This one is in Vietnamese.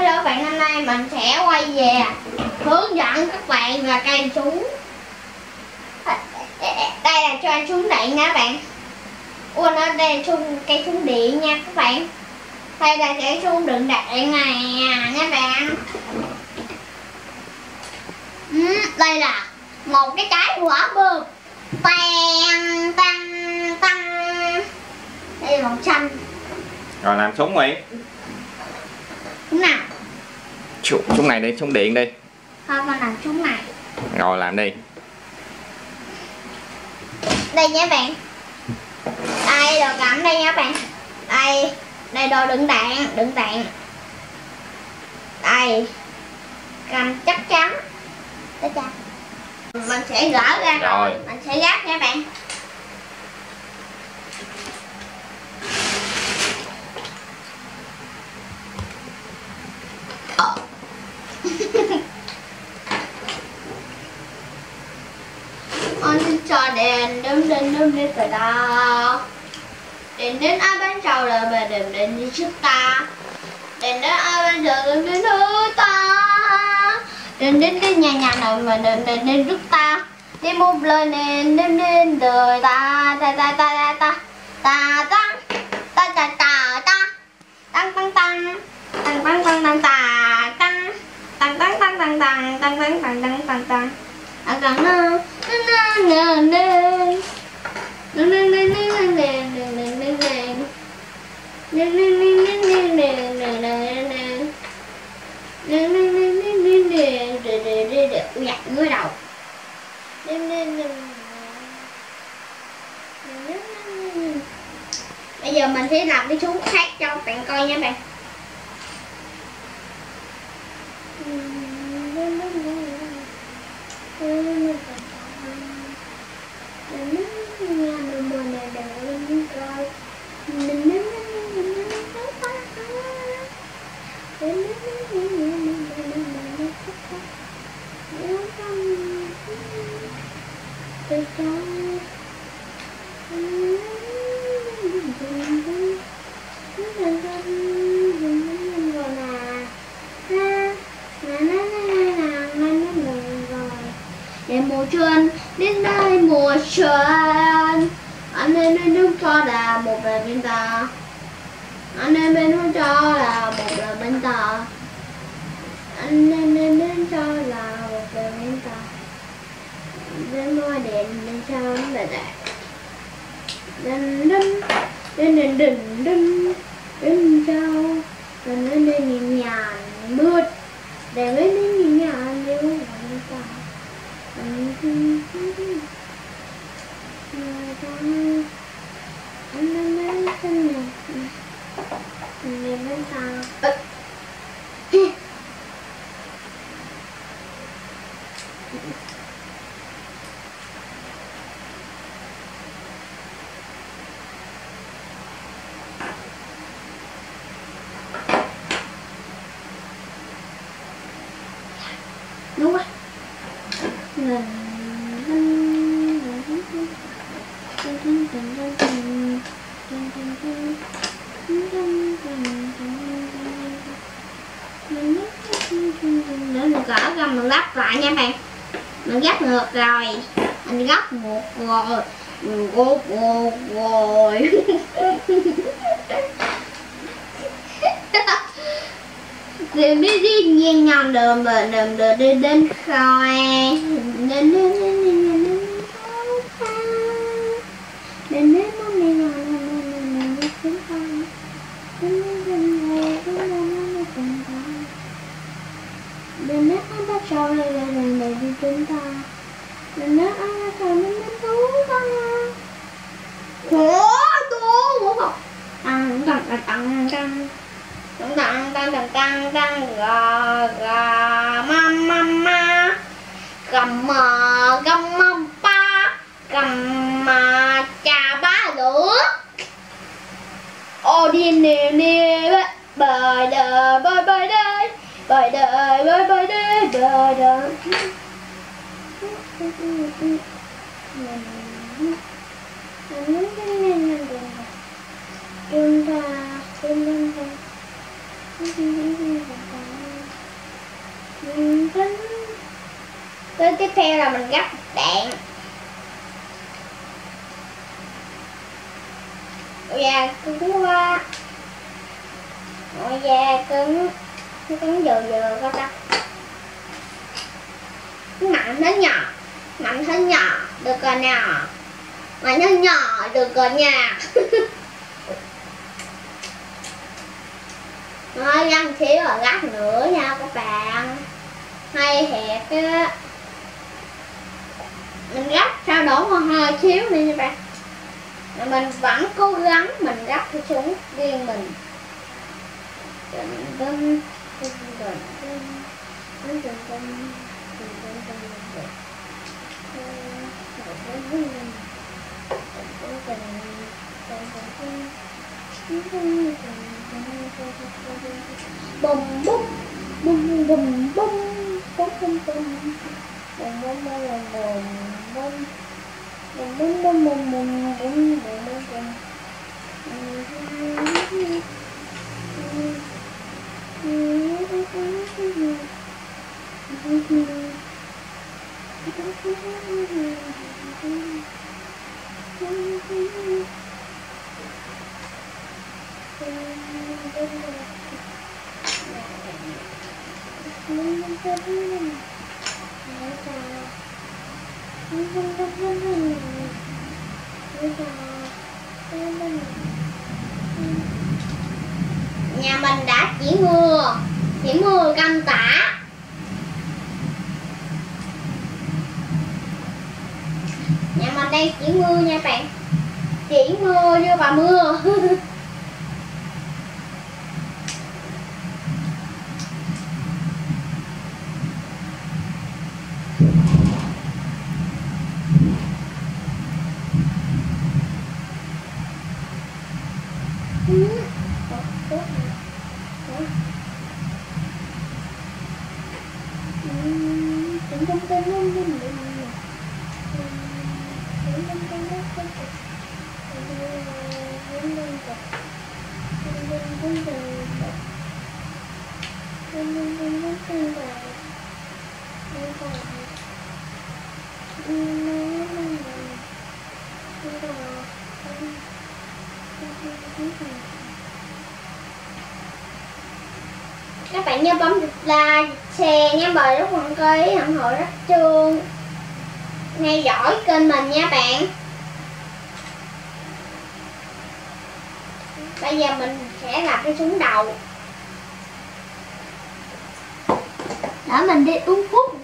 Hello các bạn, hôm nay mình sẽ quay về hướng dẫn các bạn là cây chú Đây là cho anh xuống điện nha các bạn. Ủa nó đây là cây xuống điện nha các bạn. Đây là cây xuống đựng đạn này nha bạn. Ừ, Đây là một cái trái quả bơm. Tăng tăng tăng Đây là màu xanh. Rồi làm súng đi. Súng nào? Súng, súng này đi, súng điện đi. Thôi con làm súng này. Rồi làm đi. Đây nha bạn. Đây đồ cầm đây nha bạn. Đây đây đồ đựng đạn đựng đạn. Đây cầm chắc chắn. Chắc chắn. Mình sẽ gỡ ra rồi, Rồi. mình sẽ gác nha bạn Con xin cho đèn đêm đêm đêm đi từ đó Đèn đến ai bán trầu là bà đèn đèn đi trước ta. Đèn đến ai bán trầu là đến thứ ta. Đèn đến cái nhà nhà nào mà đèn đèn đến trước ta. Đi một lời nền đêm đến đời ta. Ta ta ta ta ta. Ta ta ta ta ta ta. Tăng tăng tăng. Tăng tăng tăng tăng, ta, tăng. Tăng tăng tăng tăng tăng. Tăng tăng tăng tăng tăng tăng. Tăng tăng tăng nhặt ngứa đầu bây giờ mình sẽ làm cái súng khác cho các bạn coi nha bạn. Đến mùa xuân đến đây mùa xuân. Anh nên bên chúng cho là một lời bên ta. Anh nên bên chúng cho là một lời bên ta. Anh nên bên nước cho là một lời bên ta đến ngôi đèn bên cho nó là đẹp đinh đinh đinh đinh đinh đinh đinh cho đinh đinh đinh nhẹ nhàng mướt để mấy đinh nhẹ nhàng như là bên ta đúng quá để mình gỡ ra mình lắp lại nha bạn mình gấp ngược rồi mình gấp một rồi một một rồi thì biết đi nhiên nhau đường đường đường đường đi đến rồi đến đến đến đến đến đến đến mong đi cầm mà cầm mâm ba cầm mà trà ba nữa ô, đi nè nè bơi đời bơi bơi đời bơi đời bơi bơi đời bơi đời chúng ta chúng ta chúng ta Tới tiếp theo là mình gấp đạn. Da, cứng quá. Ôi da, cứng. Nó cứng dừa dừa có ta. Mạnh thế nhỏ Mạnh thế nhỏ Được rồi nè. Mạnh thế nhỏ Được rồi nha. Nói răng xíu rồi gắt nữa nha các bạn. Hay thiệt á gấp sao đổ hơi hôi xíu đi nha bạn mà mình vẫn cố gắng mình gấp cái xuống riêng mình bùm bùm bùm bùm bùm bùm bùm bùm bùm bùm bùm bùm bum bum bum bum bum bum Thank you. Nhà mình đã chỉ mưa Chỉ mưa canh tả. Nhà mình đang chỉ mưa nha bạn. Chỉ mưa vô và mưa các bạn nhớ bấm like, share nhé mời rất quảng ký ủng hộ rất chương nghe dõi kênh mình nha bạn. Bây giờ mình sẽ làm cái súng đầu. Để mình đi uống thuốc.